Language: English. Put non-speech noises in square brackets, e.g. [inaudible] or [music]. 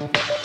Bye. [laughs]